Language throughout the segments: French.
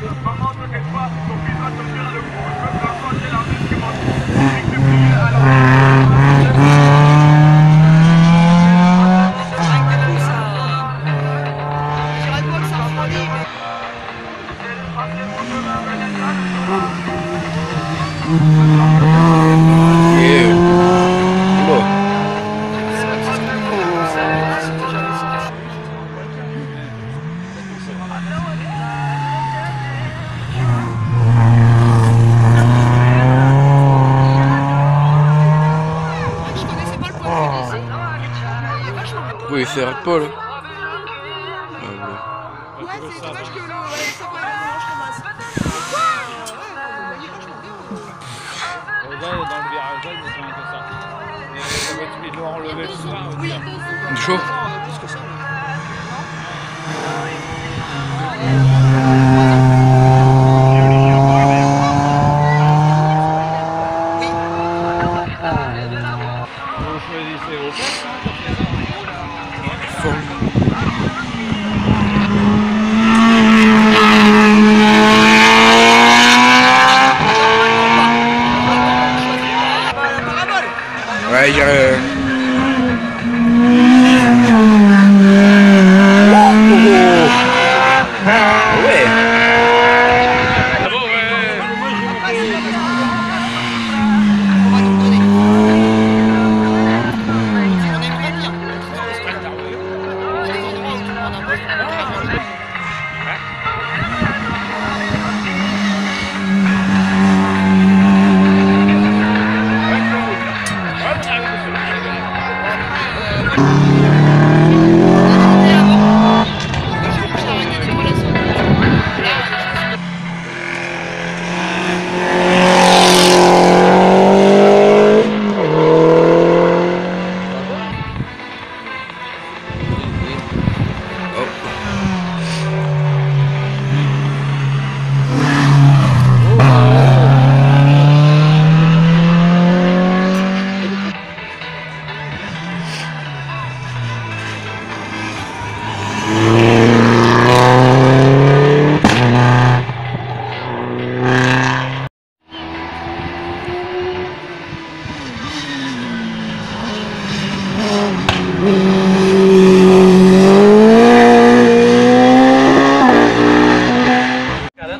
Come on. Paul. Ouais, c'est dommage que le ouais,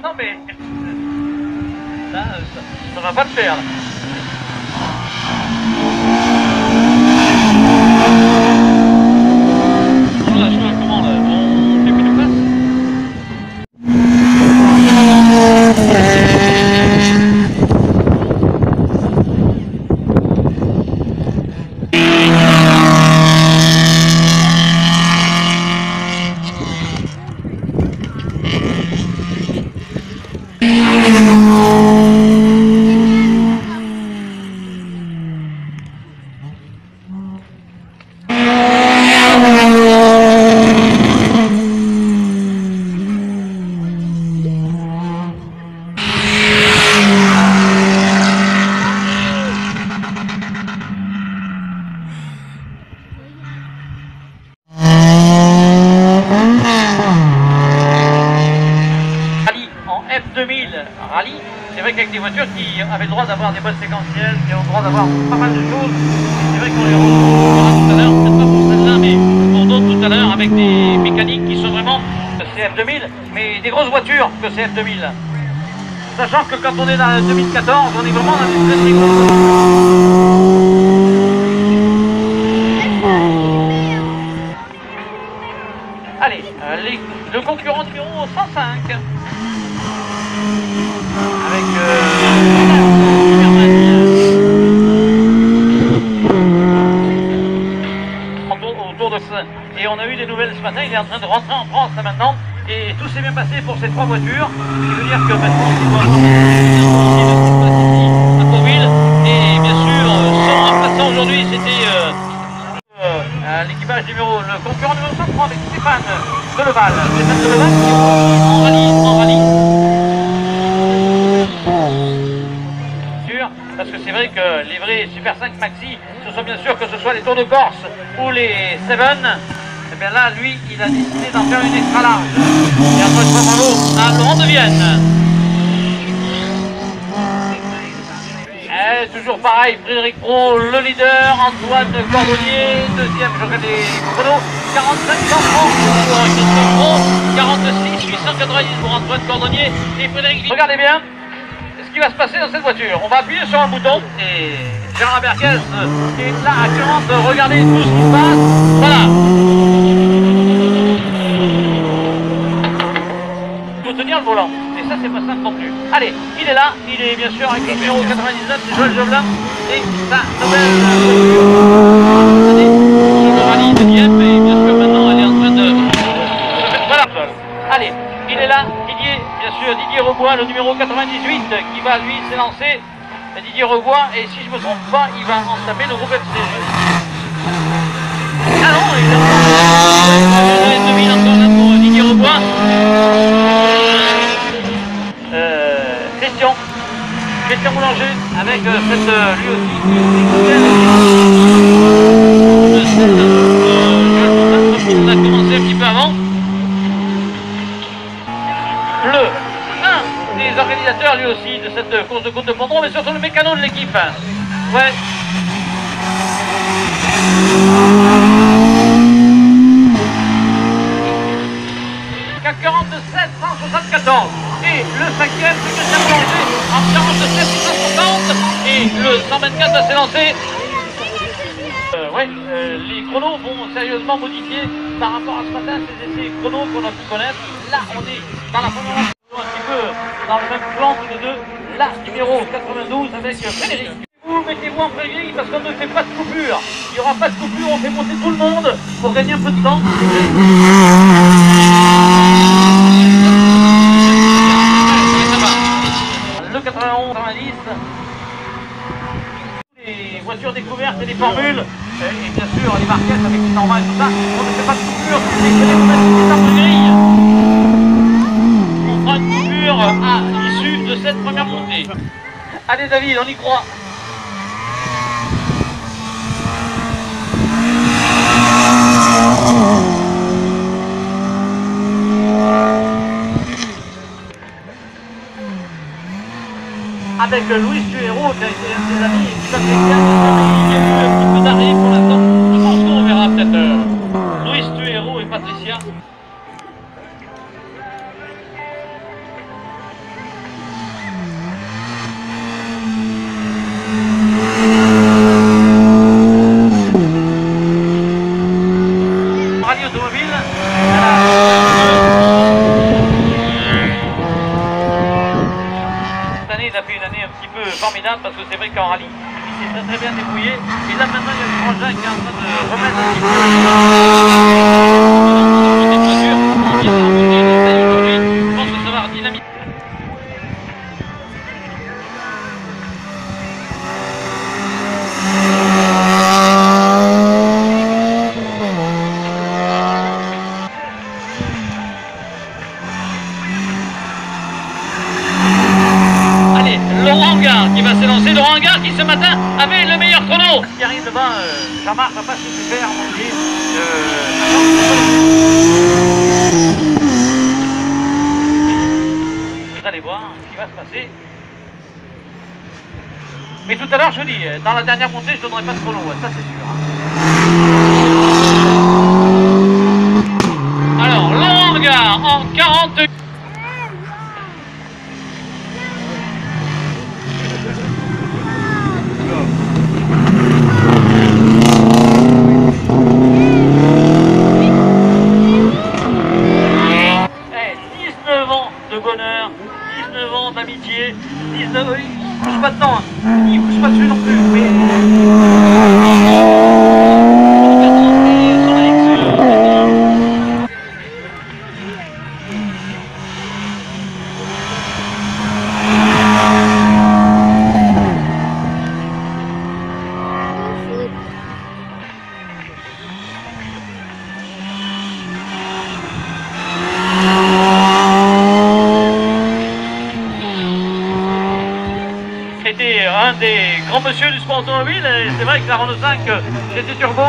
Non mais là, ça, ça va pas le faire. là. avec, des voitures qui avaient le droit d'avoir des bottes séquentielles, qui ont le droit d'avoir pas mal de choses. C'est vrai qu'on les retrouvera tout à l'heure, peut-être pas pour celle-là, mais pour d'autres tout à l'heure, avec des mécaniques qui sont vraiment CF2000, mais des grosses voitures que CF2000. Sachant que quand on est dans 2014, on est vraiment dans des très Allez, euh, le concurrent numéro 105. Ce matin, il est en train de rentrer en France là, maintenant. Et tout s'est bien passé pour ces trois voitures. Ce qui veut dire que maintenant, il doit à. Et bien sûr, euh, son remplaçant aujourd'hui, c'était euh, euh, l'équipage numéro, le concurrent numéro 103 avec Stéphane Deleval. Stéphane Deleval qui en rallye, en rallye. Sûr, parce que c'est vrai que les vrais Super 5 Maxi, ce sont bien sûr que ce soit les Tours de Corse ou les Seven. Et bien là, lui, il a décidé d'en faire une extra large. Et après, bravo à Laurent de Vienne. Eh, toujours pareil, Frédéric Pro, le leader, Antoine Cordonnier, deuxième, je regarde les chronos, 45 francs pour Christophe Pro, 46 890 pour Antoine Cordonnier et Frédéric. Regardez bien ce qui va se passer dans cette voiture. On va appuyer sur un bouton et Gérard Berquez est là actuellement de regarder tout ce qui se passe. Voilà. Volant. Et ça, c'est pas simple non plus. Allez, il est là. Il est bien sûr avec le numéro 99, c'est Joël Jovelin. Et sa nouvelle. Allez, sur le rallye de. Et bien sûr, maintenant, elle est en train de... Voilà, Paul. Allez, il est là. Didier, bien sûr, Didier Rebois, le numéro 98, qui va, lui, s'élancer. Didier Rebois, et si je me trompe pas, il va entamer le groupe FC. Ah non, il est le 2000 encore là pour Didier Rebois. Euh, Christian, Boulanger, avec euh, cette, euh, lui aussi, cette, on a commencé un petit peu avant. Le, un des organisateurs lui aussi de cette course de côte de Pondron, mais surtout le mécano de l'équipe. Ouais. qu'à 47 174 et le cinquième c'est Christian Boulanger en 47 160 et le 124 va s'élancer euh, ouais, euh, les chronos vont sérieusement modifier par rapport à ce matin, ces essais chronos qu'on a pu connaître. Là, on est dans la première un petit peu dans le même plan tous les deux. Là, numéro 92 avec Frédéric. Vous mettez-vous en prairie parce qu'on ne fait pas de coupure. Il n'y aura pas de coupure, on fait monter tout le monde pour gagner un peu de temps. Le 91, 90, les voitures découvertes et les formules, et, bien sûr les marquettes avec les normales tout ça, on ne fait pas de coupure, c'est que les mobilités dans de grille. On fera une coupure à l'issue de cette première montée. Allez David, on y croit. Avec Louis Tuero, de ses amis, et tout bien débrouillé. Maintenant, il y qui est en train de remettre un petit peu. Je pense que ça va redynamiser. Allez, Laurent Gard qui va s'élancer. Laurent Gard qui ce matin avait meilleur chrono. Qui arrive devant, euh, Jean-Marc va pas se faire manger. Vous allez voir ce qui va se passer. Mais tout à l'heure, je dis, euh, dans la dernière montée, je ne donnerai pas de chrono, ouais, ça c'est sûr. Alors, Laurent en 40. Un des grands monsieur du sport automobile. Et c'est vrai que la Renault 5 GT Turbo.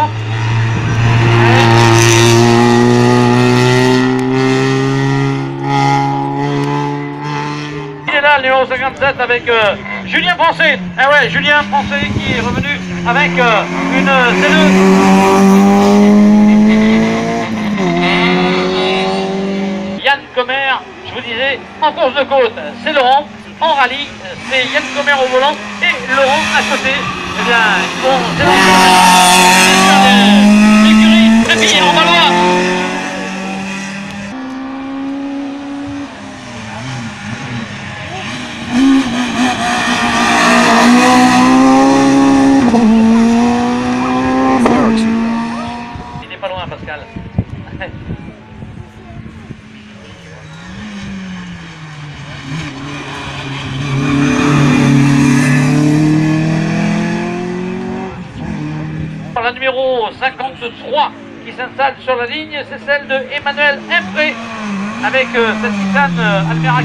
Il est là, le numéro 57 avec euh, Julien Français. Ah ouais, Julien Français qui est revenu avec euh, une C2. Yann Comer, je vous disais, en course de côte, c'est Laurent. En rallye, c'est Yann Comer au volant et Laurent à côté. Eh bien, ils vont s'élancer l'écurie Trépillé en Valois. Il n'est pas loin, Pascal. La numéro 53 sur la ligne, c'est celle de Emmanuel Impré avec euh, cette titane euh, Almera.